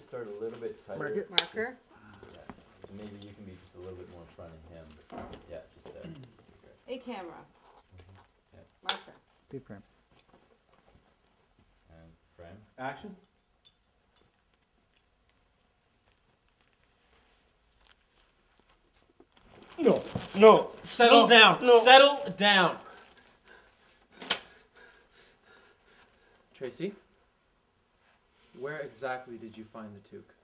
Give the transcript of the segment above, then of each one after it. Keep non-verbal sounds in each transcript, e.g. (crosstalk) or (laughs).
to start a little bit tighter. Mark it. Marker. Yeah. Maybe you can be just a little bit more in front of him. Yeah, just there. (clears throat) A camera. Mm-hmm, yeah. Marker. B frame. And frame. Action. No, no. Settle No, down. no. Settle down. Tracey, where exactly did you find the toque?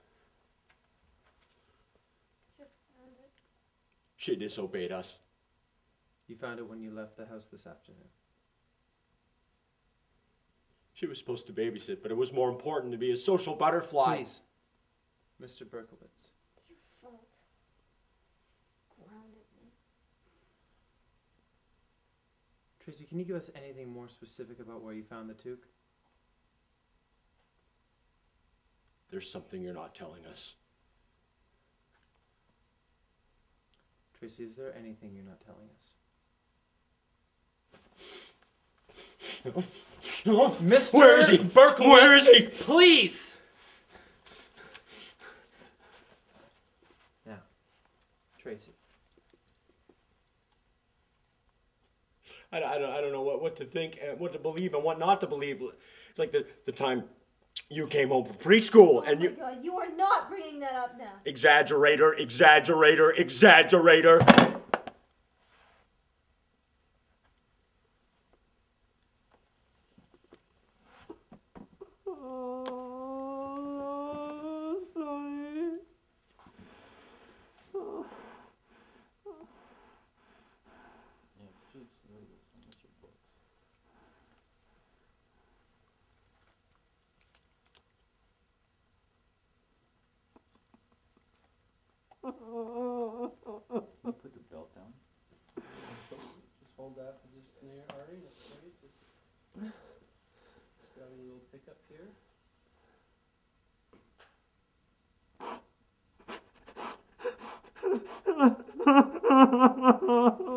She disobeyed us. You found it when you left the house this afternoon. She was supposed to babysit, but it was more important to be a social butterfly. Please, Mr. Berkowitz. It's your fault. Grounded me. Tracey, can you give us anything more specific about where you found the toque? There's something you're not telling us. Tracey, is there anything you're not telling us? No. no. Mr. Where is he? Berkowitz, Where is he? Please. Now, Tracey, I, I, don't, I don't know what, what to think and what to believe and what not to believe. It's like the, the time you came home from preschool Oh and you. god, you are not bringing that up now. Exaggerator, exaggerator, exaggerator. Yeah, just a little bit so much of books. You put the belt down. Just hold that position there, Artie. That's great. Just, just got a little pickup here. (laughs)